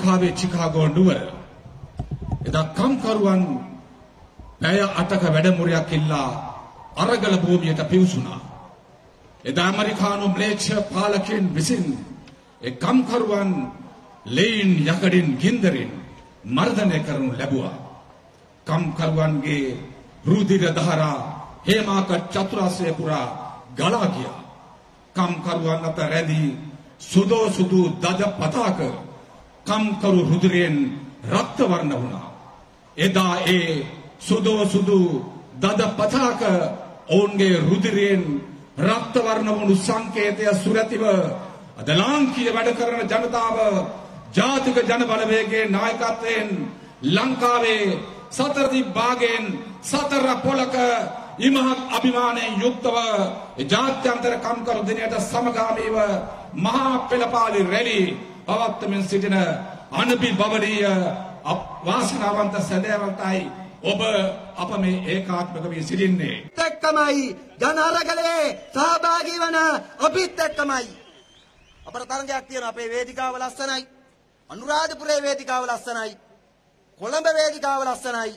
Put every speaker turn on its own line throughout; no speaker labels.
කාවේ Chicago නුවර එදා කම්කරුවන් පැය 8ක වැඩමුළුවක් ඉල්ලා අරගල භූමියට පිවිසුණා. එදා ඇමරිකානු ම්ලේච්ඡ පාලකයන් විසින් ඒ කම්කරුවන් ලෙයින් යකඩින් ගින්දරින් මර්ධනය කරනු ලැබුවා. කම්කරුවන්ගේ රුධිර දහරා හේමාක චතුරාසය පුරා ගලා ගියා. කම්කරුවන් අත රැඳී සුදෝ සුදු දද පතාක කම්කරු රුධිරයෙන් රක්ත වර්ණ වුණා. එදා ඒ සුදෝ සුදු දද පතාක ඔවුන්ගේ රුධිරයෙන් රක්ත වර්ණ වුණු සංකේතය සුරතිව අද ලාංකීය වැඩ කරන ජනතාව ජාතික ජන බලවේගයේ නායකත්වයෙන් ලංකාවේ සතර දිබ්බාගෙන් සතර පොලක ඉමහත් අභිමානයෙන් යුක්තව ජාත්‍යන්තර කම්කරු දිනයට සමගාමීව මහා පෙළපාලි රැලි පවත්වමින් සිටින අනබි බවඩීය වාසනාවන්ත සැදෑවන්තයි ඔබ අප මේ ඒකාත්මක වී සිටින්නේ.
එක්කමයි ජන අරගලයේ සහභාගී වන අපිත් එක්කමයි. අපට තරගයක් තියෙන අපේ වේදිකාව ලස්සනයි. අනුරාධපුරේ වේදිකාව ලස්සනයි. කොළඹ වේදිකාව ලස්සනයි.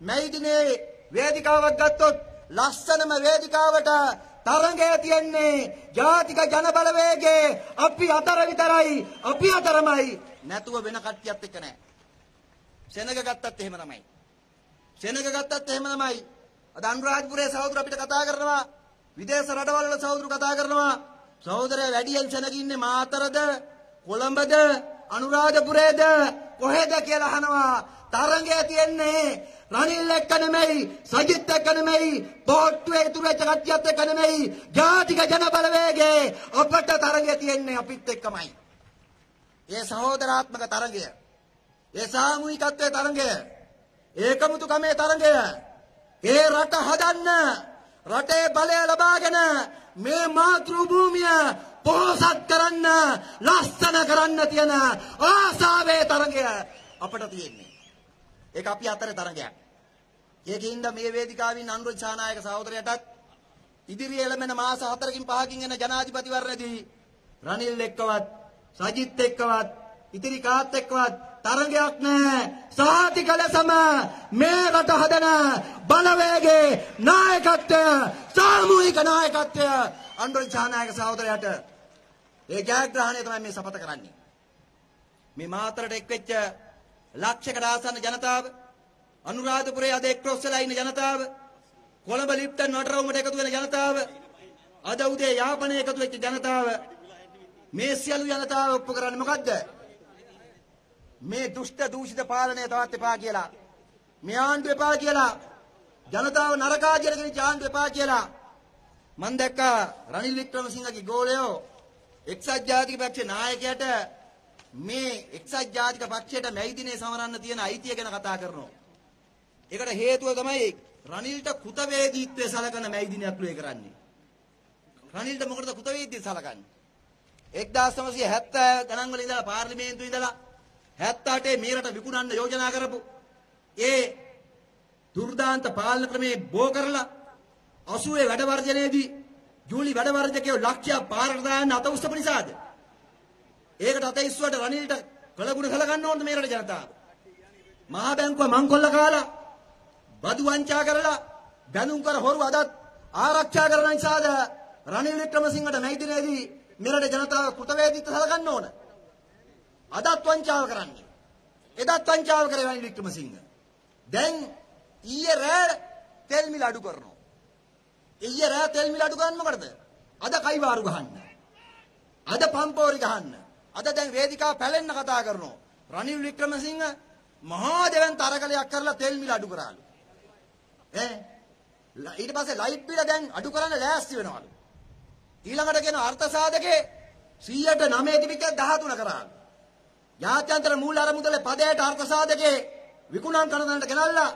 මැයිදිනේ වේදිකාවක් ගත්තොත් ලස්සනම වේදිකාවට තරඟය තියෙන්නේ ජාතික ජන බලවේගයේ අපි අතර විතරයි අපි අතරමයි. නැතුව වෙන කට්ටියත් එක්ක නෑ. සෙනග ගත්තත් එහෙම තමයි. සෙනග ගත්තත් එහෙම තමයි. අද අනුරාධපුරයේ සහෝදර අපිට කතා කරනවා. විදේශ රටවල් වල සහෝදරු කතා කරනවා. සහෝදරය වැඩියෙන් සෙනග ඉන්නේ මාතරද කොළඹද අනුරාධපුරේද කොහෙද කියලා අහනවා. තරඟය තියෙන්නේ රනිල් එක්ක නෙමෙයි සජිත් එක්ක නෙමෙයි බෝට්ටුවේ ඉතුරු වෙච්ච කට්ටියත් එක්ක නෙමෙයි ජාතික ජන බලවේගයේ අපට තරඟය තියෙන්නේ අපිත් එක්කමයි. ඒ සහෝදරාත්මක තරඟය ඒ සාමූහිකත්වයේ තරඟය ඒකමුතුකමේ තරඟය ඒ රට හදන්න රටේ බලය ලබාගෙන මේ මාතෘ භූමිය පොහොසත් කරන්න ලස්සන කරන්න තියෙන ආසාවේ තරඟය අපට තියෙන්නේ. ඒක අපි අතරේ තරඟයක් ඒකින්ද මේ වේදිකාවෙන් අනුර ඡානායක සහෝදරයටත් ඉදිරියේ එළමෙන මාස 4කින් 5කින් එන ජනාධිපතිවරණයේදී රනිල් එක්කවත් සජිත් එක්කවත් ඉතිරි කාත් එක්කවත් තරගයක් නැහැ. සාතික ලෙසම මේ රට හදන බලවේගයේ නායකත්වය සාමූහික නායකත්වය අන්ඩෝල් ඡානායක සහෝදරයාට ඒ ජයග්‍රහණය තමයි මේ සපත කරන්නේ. මේ මාතරට එක්වෙච්ච ලක්ෂයකට ආසන්න ජනතාව අනුරාධපුරයේ අද එක්රොස් වෙලා ඉන්න ජනතාව කොළඹ ලිප්ටන් වටරවුමට එකතු වෙන ජනතාව අද උදේ යාපනයේ එකතු වෙච්ච ජනතාව මේ සියලු ජනතාව ඔප්පු කරන්නේ මොකද්ද? මේ දුෂ්ට දූෂිත පාලනය තවත් එපා කියලා. මේ ආණ්ඩුව එපා කියලා. ජනතාව නරකා කියලා කියන ආණ්ඩුව එපා කියලා. මම දැක්කා රනිල් වික්‍රමසිංහගේ ගෝලයෝ එක්සත් ජාතික පක්ෂේ නායකයාට මේ එක්සත් ජාතික පක්ෂයට මැයි දිනේ සමරන්න තියෙන අයිතිය ගැන කතා කරනවා. ඒකට හේතුව තමයි රනිල්ට කෘතවේදීත්වයේ සලකන මැයි දිනයක් ලුවේ කරන්නේ. රනිල්ට මොකටද කෘතවේදීත්වය සලකන්නේ? 1970 ගණන් වල ඉඳලා පාර්ලිමේන්තුවේ ඉඳලා 78 මේ රට විකුණන්න යෝජනා කරපු ඒ දුර්දාන්ත පාලන ක්‍රමේ බෝ කරලා 80 වැඩ වර්ජනයේදී ජූලි වැඩ වර්ජකයෝ ලක්ෂ්‍ය පාරට දාන්න අත උස්සපු නිසාද? ඒකට අත ඉස්සුවට රනිල්ට කළගුණ කළ ගන්න ඕනද මේ රට ජනතාව? මහා බැංකුව මංකොල්ල කාලා බදු වංචා කරලා බැඳුම් කර හොරු අදත් ආරක්ෂා කරන නිසාද රනිල් වික්‍රමසිංහට මේ දිනේදී මෙරට ජනතාව කෘතවේදීත්ව සලකන්න ඕන. අදත් වංචාව කරන්නේ. එදත් වංචාව කරේ රනිල් වික්‍රමසිංහ. දැන් ඊයේ රෑ තෙල් මිල අඩු කරනවා. ඊයේ රෑ තෙල් මිල අඩු ගන්න මොකටද? අද කයිවාරු ගහන්න. අද පම්පෝරි ගහන්න. අද දැන් වේදිකාව පැලෙන්න කතා කරනවා. රනිල් වික්‍රමසිංහ මහා දෙවන් තරකලයක් කරලා තෙල් මිල අඩු කරාලු. ඈ ඊට පස්සේ ලයිට් බිල දැන් අඩු කරන්න ලෑස්ති වෙනවලු. ඊළඟට කියන අර්ථ සාධකේ 100ට 9 තිබිච්ච 13 කරාලු. ජාත්‍යන්තර මූල්‍ය අරමුදලේ පදයට අර්ථ සාධකේ විකුණම් කරන තැනට ගෙනල්ලා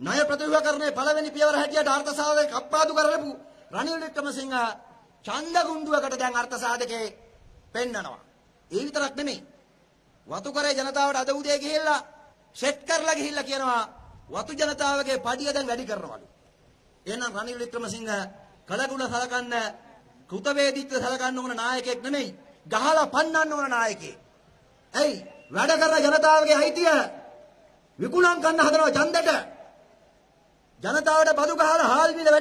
ණය ප්‍රතිව්‍යුහකරණයේ පළවෙනි පියවර හැටියට අර්ථ සාධක කප්පාදු කරලපු රනිල් වික්‍රමසිංහ ඡන්ද ගුණ්ඩුවකට දැන් අර්ථ සාධකේ පෙන්නනවා. ඒ විතරක් නෙමෙයි. වතු කරේ ජනතාවට අද උදේ ගිහිල්ලා සෙට් කරලා ගිහිල්ලා කියනවා වතු ජනතාවගේ පඩිය දැන් වැඩි කරනවලු. එහෙනම් රනිල් වික්‍රමසිංහ කලගුණ සලකන්න කෘතවේදීත්ව සලකන්න ඕන නායකයෙක් නෙමෙයි. ගහලා පන්නන්න ඕන නායකයෙක්. ඇයි? වැඩ කරන ජනතාවගේ අයිතිය විකුණම් කරන්න හදනවා ඡන්දෙට ජනතාවට බදු ගහලා හාල් මිල වැඩි